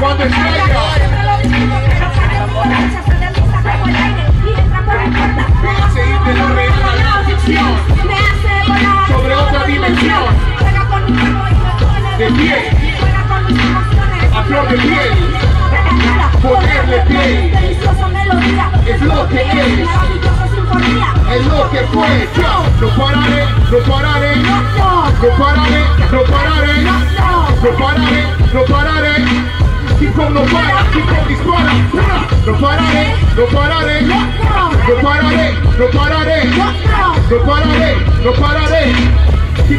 cuando sobre otra dimensión. De piel a de piel. Ponerle piel es lo que es es lo que fue. No pararé no pararé. No pararé no pararé. No pararé no pararé. Hop no para, hop dispara. No pararé, no pararé, no pararé, no pararé, no pararé, no pararé.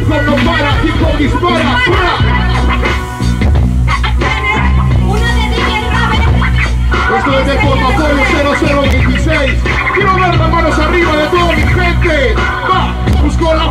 Hop no para, hop dispara. Esto es de Portafolio 0026. Quiero ver las manos arriba de toda mi gente. Va, busco la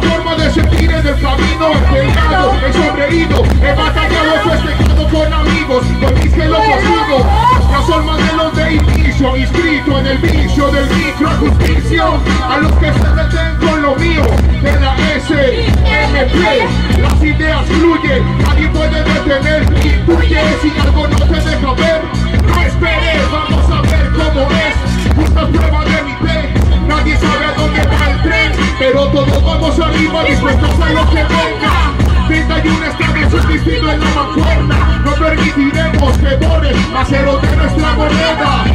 en el vicio del micro justicio. A los que se meten con lo mío, de la SMP. Las ideas fluyen, nadie puede detener. Intuye si algo no te deja ver. No esperes, vamos a ver cómo es. Buscas prueba de mi fe, nadie sabe a dónde va el tren. Pero todos vamos arriba, dispuestos a lo que venga. 31 estados subsistido en la mancuerna No permitiremos que de nuestra moneda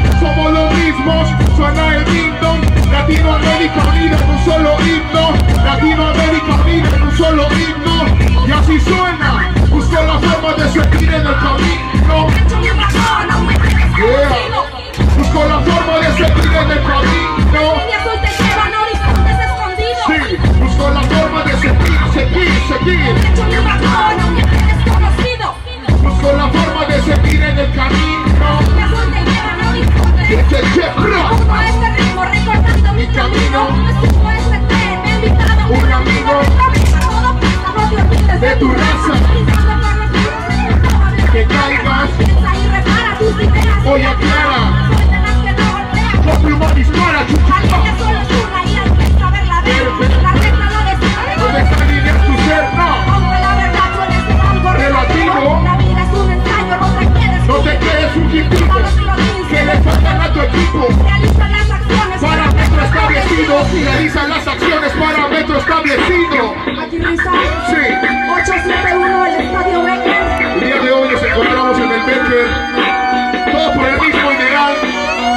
Latinoamérica unida en un solo himno. Latinoamérica unida en un solo himno. Y así suena. Busco la forma de seguir en el de tu raza. Que caigas. Hoy aclara Con pluma dispara, Realiza las acciones Parámetro establecido Aquí Risa, Sí 871 el Estadio Becker. El día de hoy nos encontramos en el Becker, todos por el mismo ideal.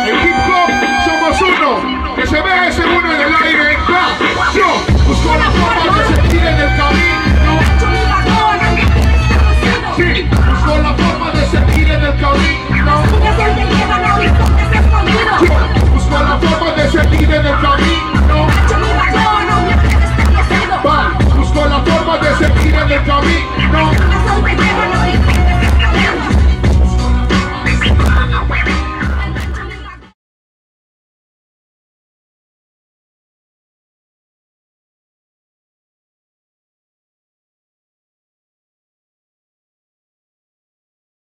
El hip hop somos uno, que se vea ese uno en el aire. ¡Ja! Yo busco la forma